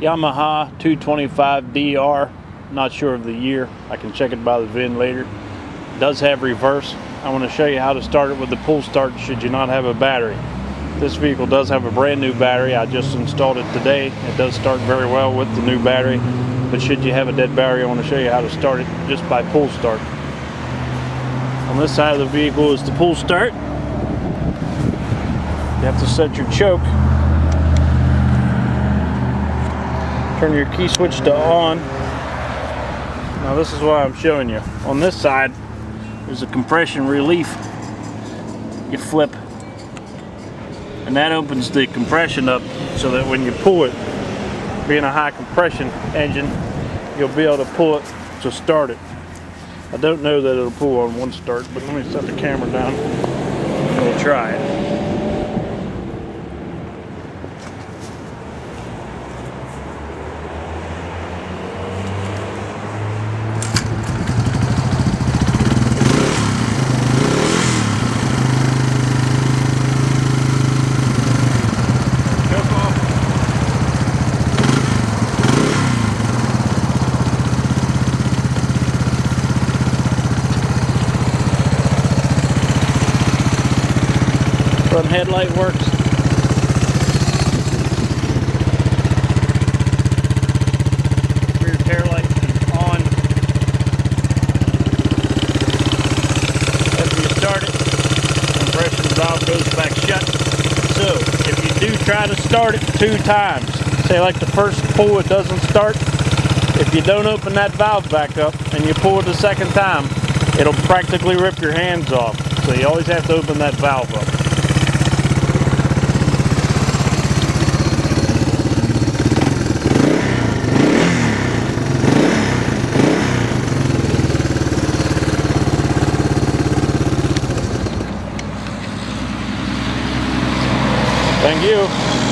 Yamaha 225DR. Not sure of the year. I can check it by the VIN later. does have reverse. I want to show you how to start it with the pull start should you not have a battery. This vehicle does have a brand new battery. I just installed it today. It does start very well with the new battery. But should you have a dead battery, I want to show you how to start it just by pull start. On this side of the vehicle is the pull start. You have to set your choke. Turn your key switch to on. Now this is what I'm showing you. On this side, there's a compression relief. You flip and that opens the compression up so that when you pull it, being a high compression engine, you'll be able to pull it to start it. I don't know that it'll pull on one start, but let me set the camera down and we'll try it. Front headlight works. Rear tail light on. After you start it, compression valve goes back shut. So, if you do try to start it two times, say like the first pull it doesn't start, if you don't open that valve back up and you pull it the second time, it'll practically rip your hands off. So you always have to open that valve up. Thank you.